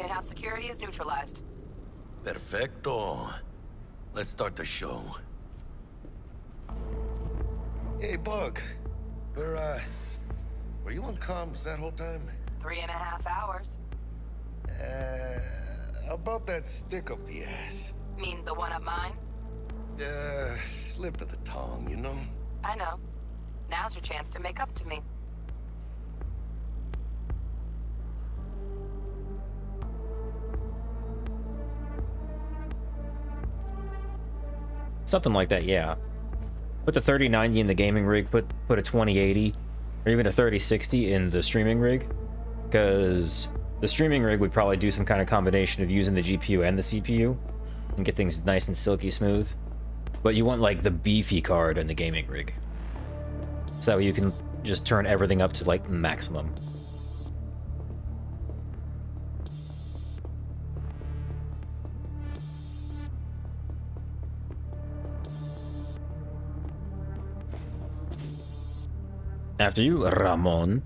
Penthouse security is neutralized. Perfecto. Let's start the show. Hey, Bug. Were, uh... Were you on comms that whole time? Three and a half hours. Uh... About that stick up the ass. Mean the one up mine? Uh, slip of the tongue, you know? I know. Now's your chance to make up to me. Something like that, yeah. Put the 3090 in the gaming rig, put put a 2080, or even a 3060 in the streaming rig. Because the streaming rig would probably do some kind of combination of using the GPU and the CPU and get things nice and silky smooth. But you want like the beefy card in the gaming rig. So that you can just turn everything up to like maximum. After you, Ramon.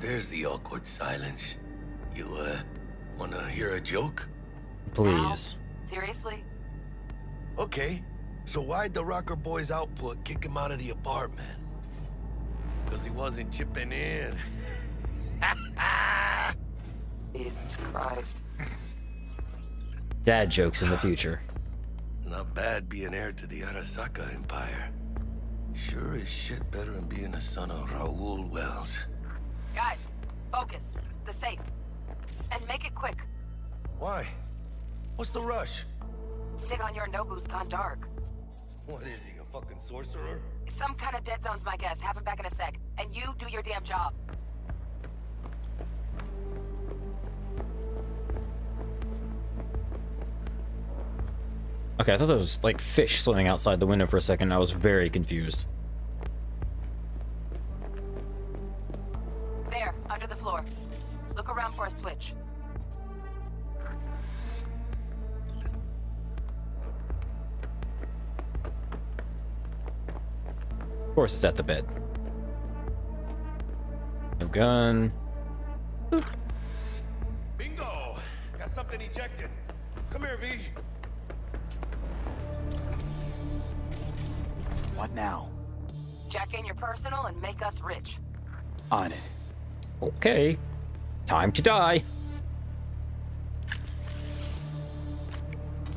There's the awkward silence. You, uh, wanna hear a joke? Please. Al, seriously? Okay, so why'd the Rocker Boys output kick him out of the apartment? Because he wasn't chipping in. Jesus Christ. Dad jokes in the future. Not bad being heir to the Arasaka Empire. Sure is shit better than being a son of Raoul Welles. Guys, focus. The safe. And make it quick. Why? What's the rush? Sigon Yorinobu's gone dark. What is he, a fucking sorcerer? Some kind of dead zone's my guess. Have him back in a sec. And you do your damn job. Okay, I thought there was like fish swimming outside the window for a second. I was very confused. There, under the floor. Look around for a switch. Course, it's at the bed. No gun. Bingo! Got something ejected. Come here, V. What now? Jack in your personal and make us rich. On it. Okay. Time to die.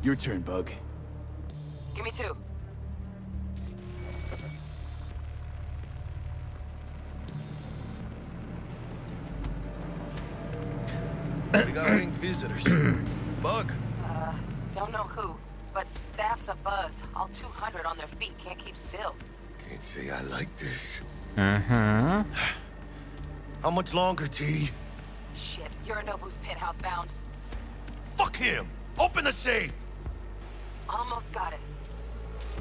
Your turn, Bug. Give me two. We got winged visitors. Bug. Uh, don't know who, but staff's a buzz. All 200 on their feet can't keep still. Can't say I like this. Uh-huh. How much longer, T? Shit, Yorinobu's penthouse bound. Fuck him! Open the safe! Almost got it.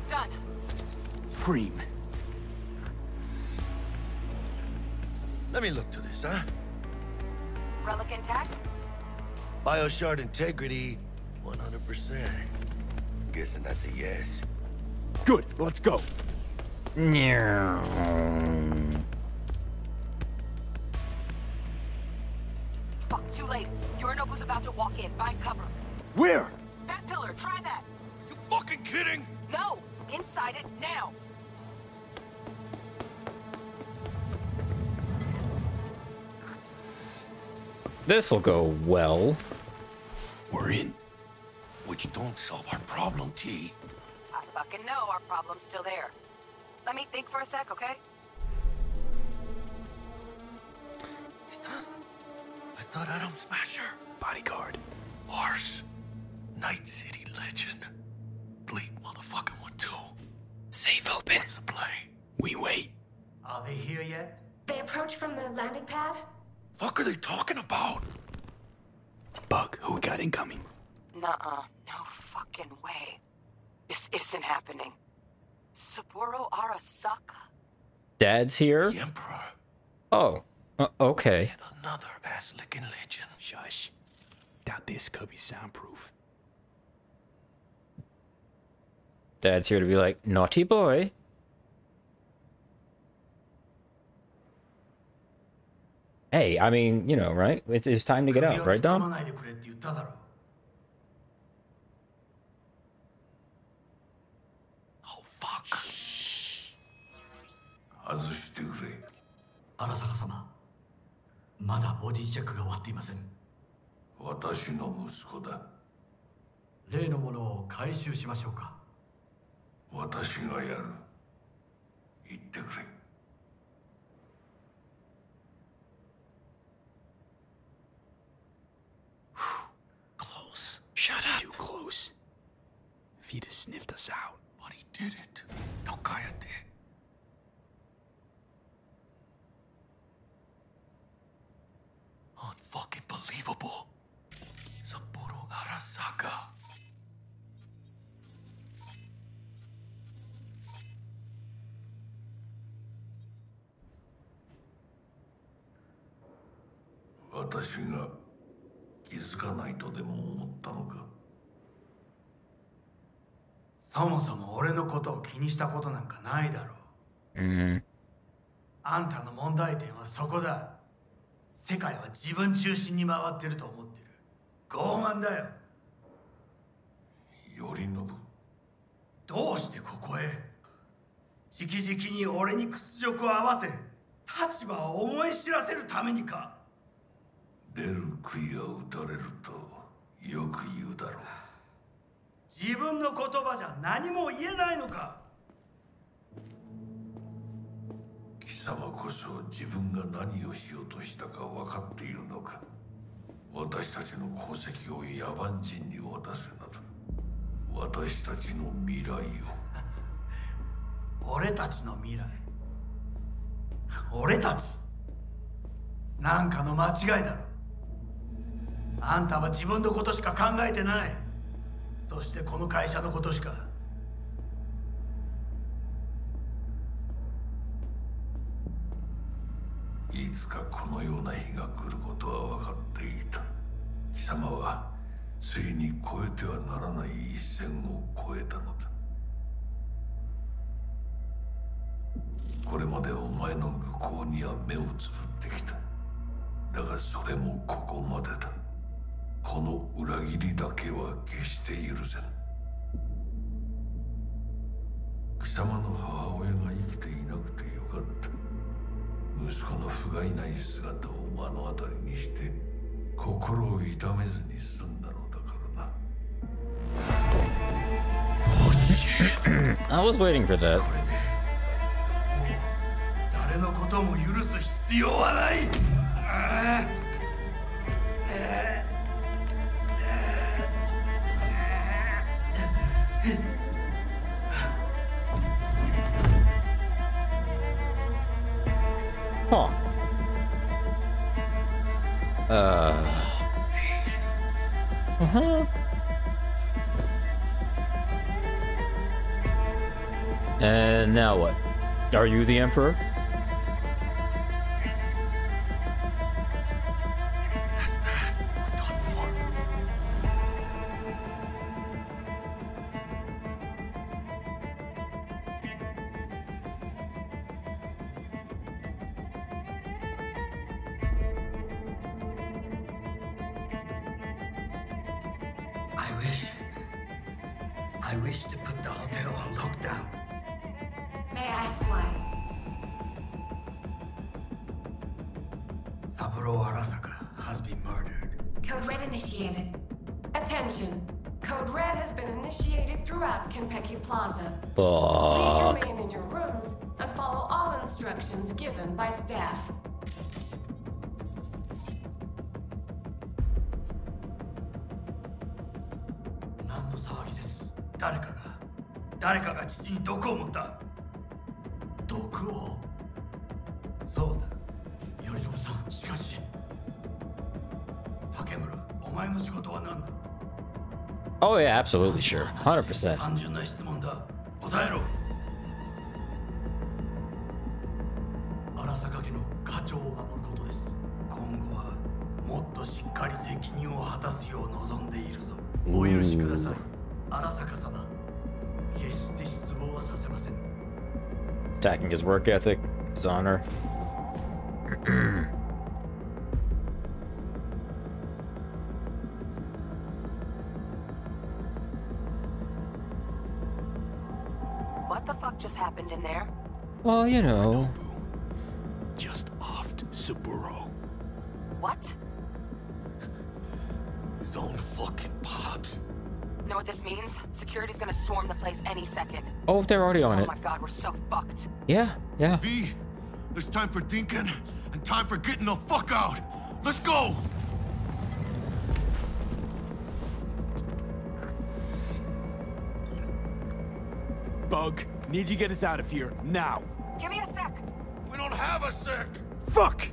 Done. Preem. Let me look to this, huh? Relic intact? Bioshard integrity, 100%. I'm guessing that's a yes. Good, let's go. No. Fuck, too late. Yorinobu's about to walk in. Find cover. Where? That pillar, try that. You fucking kidding? No! Inside it, now! This'll go well. We're in. Which don't solve our problem, T. I fucking know our problem's still there. Let me think for a sec, okay? I thought Adam Smasher. Bodyguard. Horse. Night City legend. Bleak motherfucking one too. Safe open. What's the play? We wait. Are they here yet? They approach from the landing pad? Fuck are they talking about? Bug, who we got incoming? Nuh-uh. No fucking way. This isn't happening. Saburo Arasaka? Dad's here? The Emperor. Oh. Uh, okay. Yet another ass-licking legend. Shush. doubt this could be soundproof. Dad's here to be like, naughty boy. Hey, I mean, you know, right? It's, it's time to get out, right, Dom? Oh, fuck. 外してくれ荒坂様まだボディチェックが終わっていません私の息子だ例のものを回収しましょうか私がやる言ってくれ Shut up. Too close. If he'd have sniffed us out. But he didn't. No, cállate. 気にしたことなんかないだろう。Mm-hmm. あんたの問題点はそこだ。世界は自分中心に回ってると思ってる。傲慢だよ。頼信。どうしてここへ？直々に俺に屈辱を合わせ立場を思い知らせるためにか。出る杭は打たれるとよく言うだろう。自分の言葉じゃ何も言えないのか貴様こそ自分が何をしようとしたか分かっているのか。私たちの功績を野蛮人に渡すなど。私たちの未来を。俺たちの未来？俺たち？なんかの間違いだろ。あんたは自分のことしか考えてない。そしてこの会社のことしかいつかこのような日が来ることは分かっていた。貴様はついに越えてはならない一線を越えたのだ。これまでお前の愚行には目をつぶってきた。だがそれもここまでだ。この裏切りだけは決して許せぬ。貴様の母親が息子の不甲斐ない姿を目の当たりにして心を痛めずに済んだのだからな。I was waiting for that. 誰のことも許す必要はない Uh. Uh-huh. And now what? Are you the emperor? 騒ぎです。誰かが誰かが父に毒を持った。毒を？そうだ。頼信さんしかし。竹村お前の仕事は何だ？Oh yeah, absolutely sure. 100%. Attacking his work ethic, his honor. What the fuck just happened in there? Well, you know. Just offed Saburo. What? His own fucking pops. Know what this means? Security's gonna swarm the place any second. Oh, they're already on oh it. Oh my god, we're so fucked. Yeah, yeah. V, there's time for thinking and time for getting the fuck out. Let's go! Bug, need you get us out of here, now. Give me a sec. We don't have a sec! Fuck!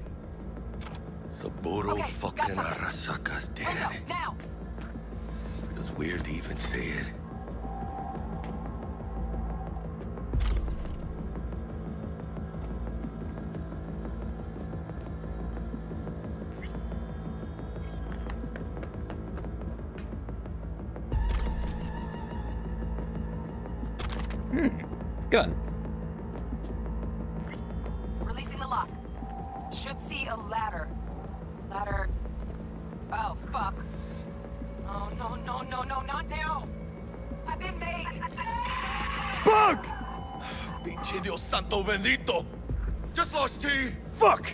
Saburo Okay, fucking something. Arasaka's dead. Window, now! It's weird to even say it. Hmm. Gun. Releasing the lock. Should see a ladder. Ladder. Oh, fuck. Oh, no, no, no, no, not now! I've been made! Bug! Pinche Dios santo bendito! Just lost T! Fuck!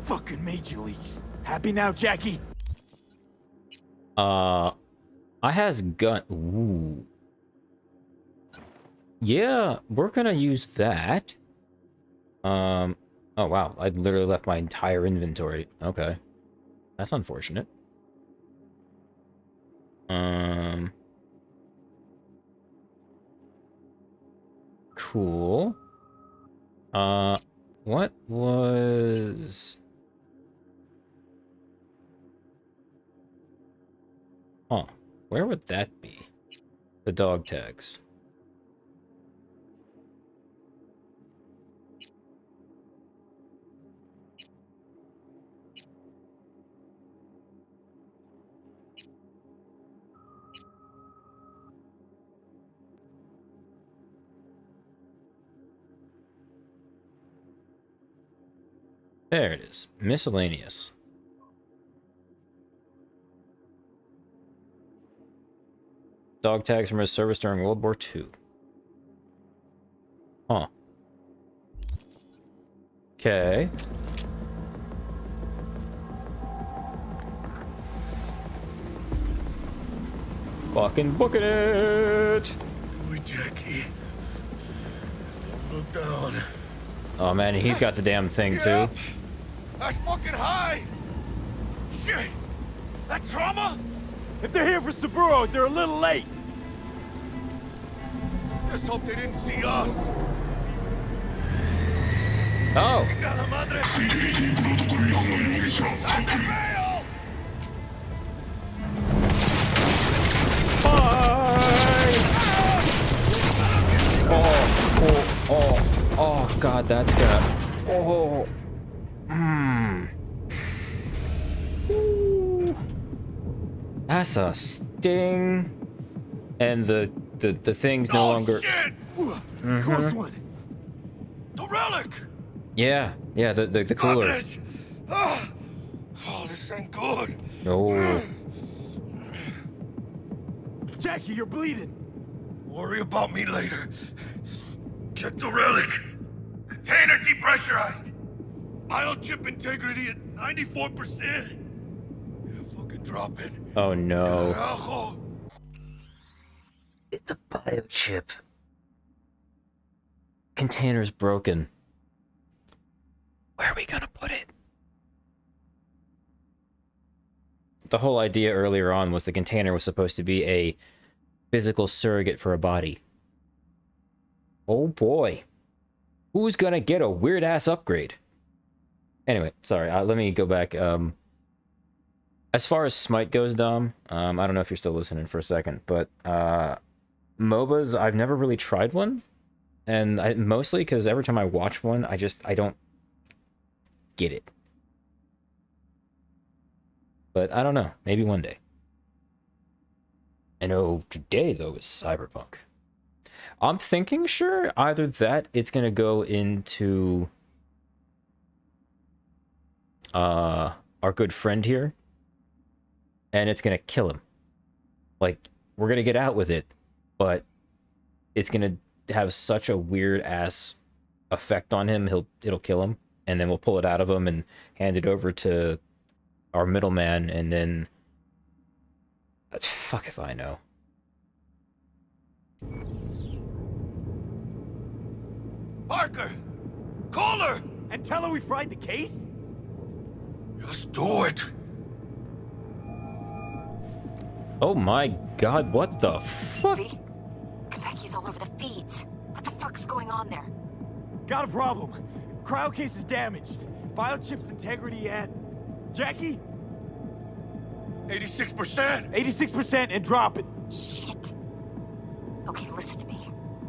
Fucking Major Leagues. Happy now, Jackie? Uh, I has gun. Ooh. Yeah, we're gonna use that. Um. Oh wow, I literally left my entire inventory. Okay, that's unfortunate. Um. Cool. Uh, what was? Huh. Where would that be? The dog tags. There it is. Miscellaneous. Dog tags from his service during World War II. Huh. Okay. Fucking booking it! Boy, Jackie. Look down. Oh man, he's got the damn thing too. Up. That's fucking high! Shit! That trauma? If they're here for Saburo, they're a little late. Just hope they didn't see us. Oh! Chingada madre! Oh, oh, oh, oh, oh, God, that's gonna. Oh. Mmm. That's a sting. And the the the thing's no oh, longer. shit! Close one. The relic! Yeah, yeah, the the, the cooler. Madres! Ah. Oh, this ain't good. No. Jackie, you're bleeding. Worry about me later. Get the relic. Container depressurized. Biochip integrity at 94%. Fucking dropping. Oh no. Carajo. It's a biochip. Container's broken. Where are we gonna put it? The whole idea earlier on was the container was supposed to be a physical surrogate for a body. Oh boy. Who's gonna get a weird ass upgrade? Anyway, sorry, uh, let me go back. Um, as far as Smite goes, Dom, um, I don't know if you're still listening for a second, but uh, MOBAs, I've never really tried one, and I, mostly because every time I watch one, I just I don't get it. But I don't know. Maybe one day. I know today, though, is Cyberpunk. I'm thinking, sure, either that, it's going to go into uh, our good friend here, and it's going to kill him. Like, we're going to get out with it, but it's going to have such a weird ass effect on him, he'll it'll kill him, and then we'll pull it out of him and hand it over to our middleman, and then uh, fuck if I know. Parker! Call her! And tell her we fried the case? Just do it! Oh my god, what the fuck? V? Konpeki's all over the feeds. What the fuck's going on there? Got a problem. Cryo case is damaged. Biochip's integrity at... Jackie? 86%! 86% and drop it. Shit. Okay, listen to me.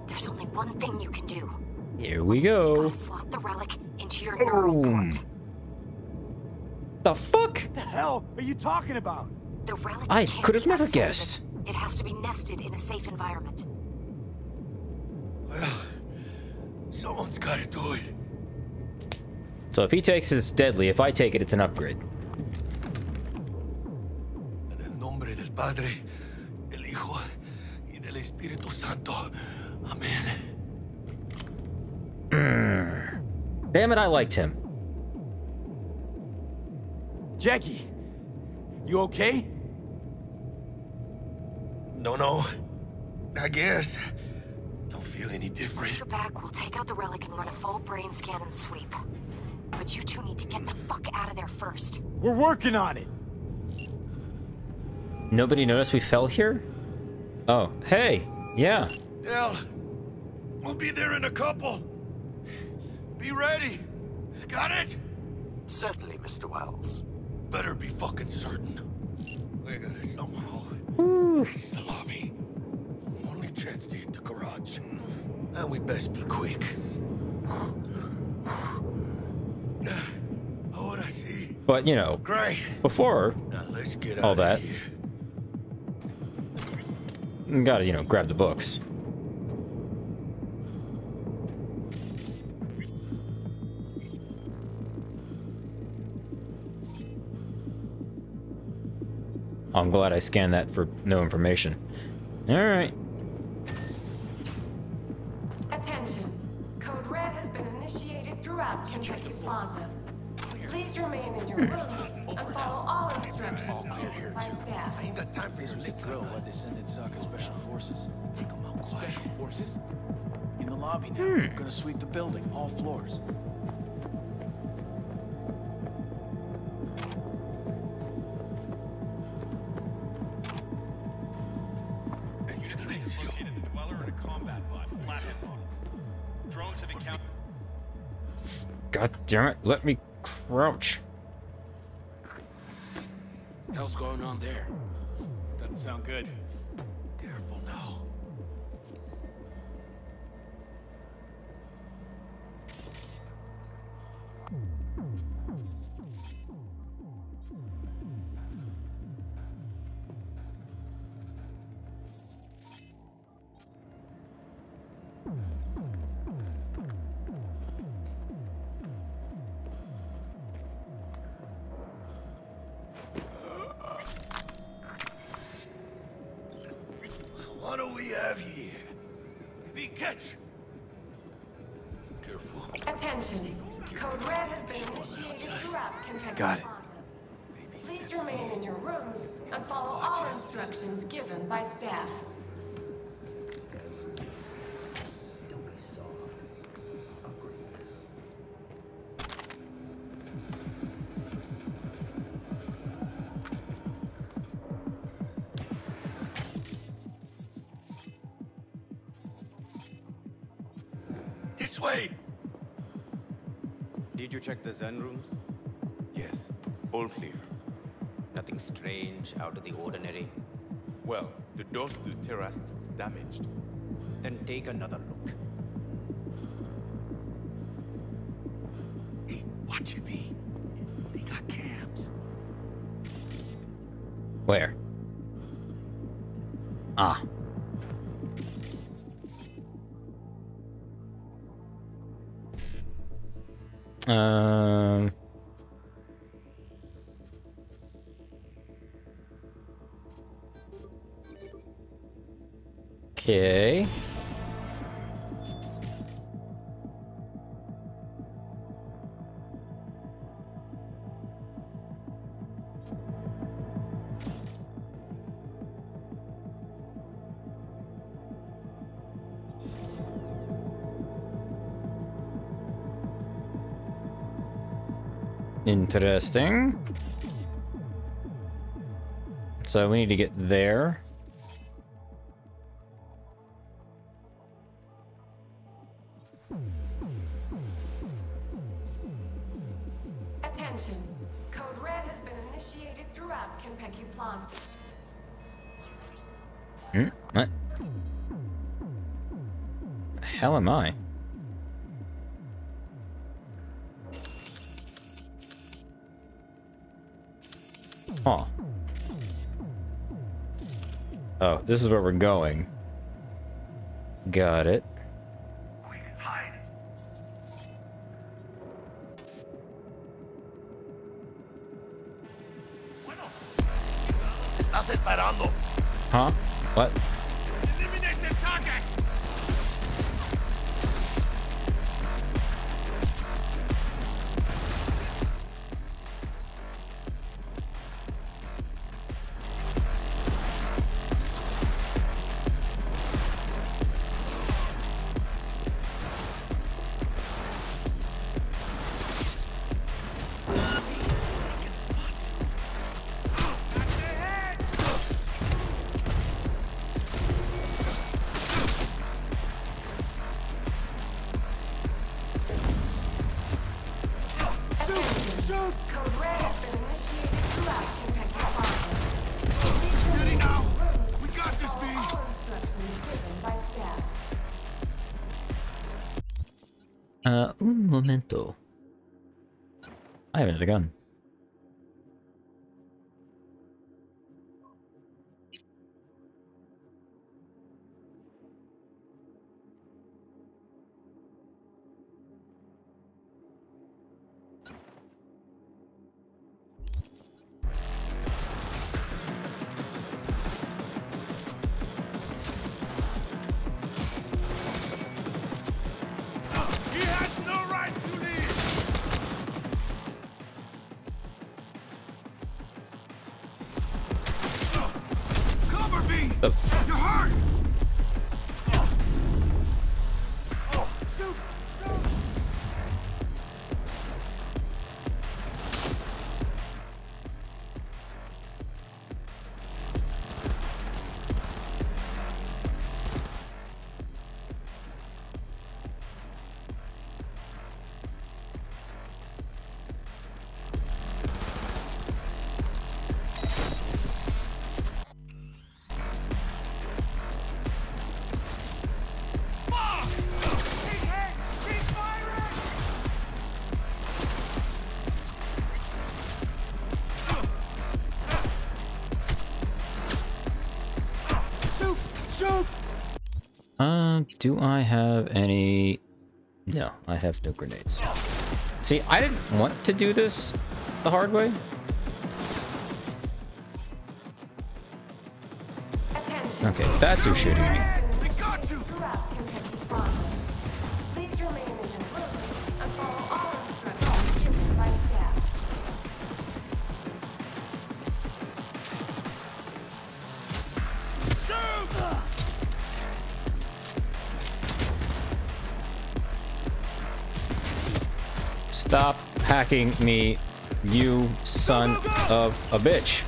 There's only one thing you can do. Here we go. Just slot the relic into your neural port. The fuck? What The hell are you talking about? The relic I could have never guessed. It has to be nested in a safe environment. Well, someone's gotta do it. So if he takes it, it's deadly. If I take it, it's an upgrade. En el nombre del Padre, el Hijo y del Espíritu Santo. Amen. Damn it, I liked him. Jackie, you okay? No, no. I guess. Don't feel any different. Once different. you're back, we'll take out the relic and run a full brain scan and sweep. But you two need to get the fuck out of there first. We're working on it. Nobody noticed we fell here? Oh, hey, yeah. Dell, we'll be there in a couple. Be ready. Got it? Certainly, Mr. Welles. Better be fucking certain. We gotta somehow reach the lobby. Only chance to hit the garage. And we best be quick. Ahora sí. But, you know, Great. before Now let's get all that, gotta, you know, grab the books. I'm glad I scanned that for no information. Alright. Attention. Code Red has been initiated throughout Konpeki Plaza. Please remain in your rooms and follow all instructions given by staff. I ain't got time for your lip drill drill. by descended Saka Special Forces. Take 'em out quiet. Special Forces? In the lobby now. We're gonna sweep the building, all floors. Damn it, let me crouch. Hell's going on there? Doesn't sound good. What do we have here? Be catch. Careful. Attention. Code Red has been initiated throughout Konpeki Got it. Plaza. Please remain in your rooms and follow all instructions given by staff. Did you check the Zen rooms? Yes, all clear. Nothing strange, out of the ordinary? Well, the doors to the terrace look damaged. Then take another look. Hey, watch it, B. They got cams. Where? Ah. Um. Okay. Interesting. So we need to get there. Attention. Code Red has been initiated throughout Konpeki Plaza. Hmm? What? The hell am I? Huh. Oh, this is where we're going. Got it. Momento. I have another gun. Do I have any... No, I have no grenades. See, I didn't want to do this the hard way. Okay, that's who's shooting me. Hacking me, you son of a bitch.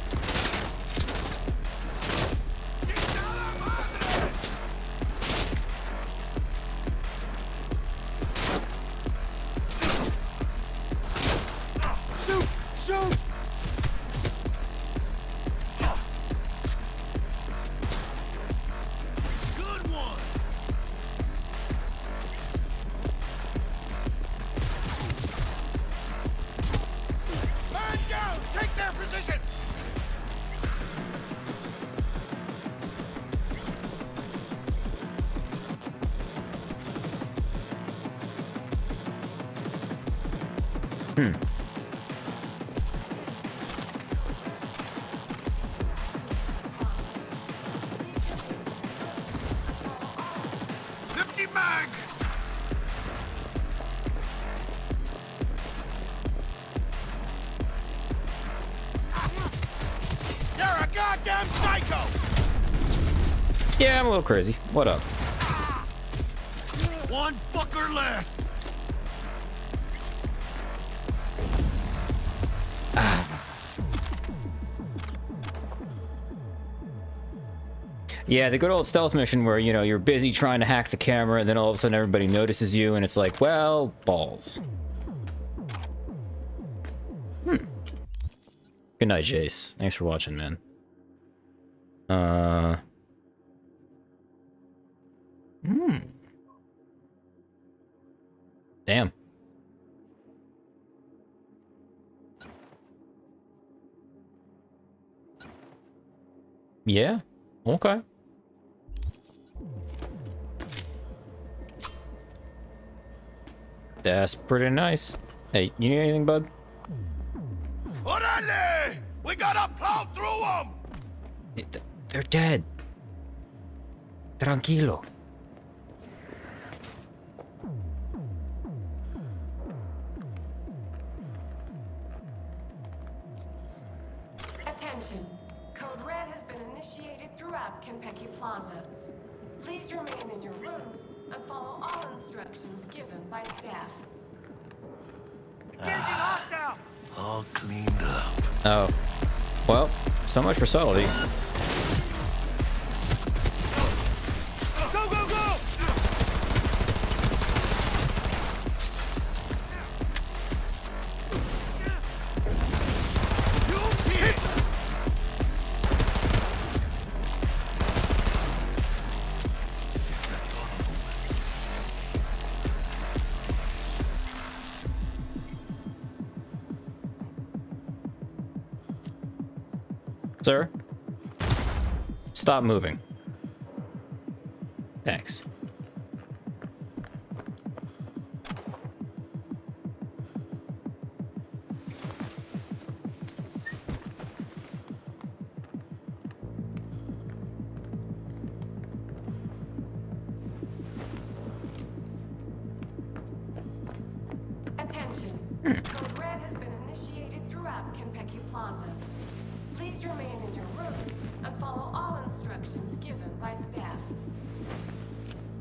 I'm a little crazy. What up? One fucker less! Yeah, the good old stealth mission where, you know, you're busy trying to hack the camera and then all of a sudden everybody notices you and it's like, well, balls. Hmm. Good night, Jace. Thanks for watching, man. Uh... Hmm. Damn. Yeah. Okay. That's pretty nice. Hey, you need anything, bud? Orale! We gotta plow through them! They're dead. Tranquilo. Much for subtlety. Sir? Stop moving. Thanks.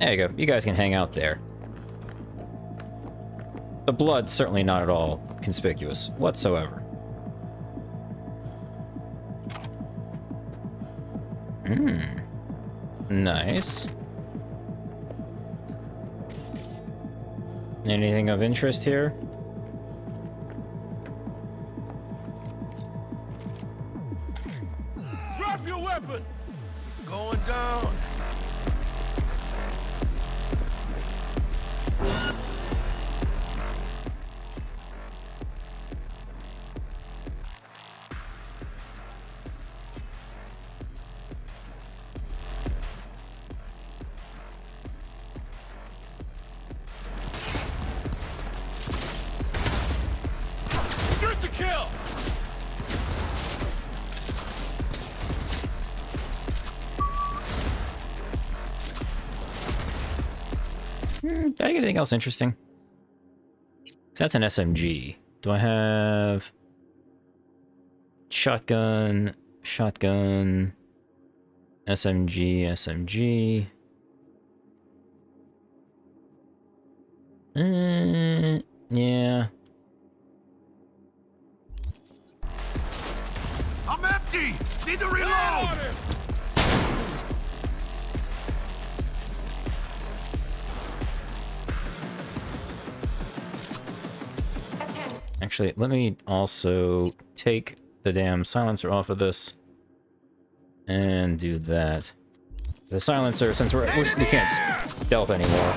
There you go. You guys can hang out there. The blood's certainly not at all conspicuous whatsoever. Hmm. Nice. Anything of interest here? Drop your weapon! Going down. Anything else interesting? 'Cause that's an SMG. Do I have... Shotgun, shotgun, SMG, SMG. Uh, Actually, let me also take the damn silencer off of this and do that. The silencer, since we're, we, we can't stealth anymore,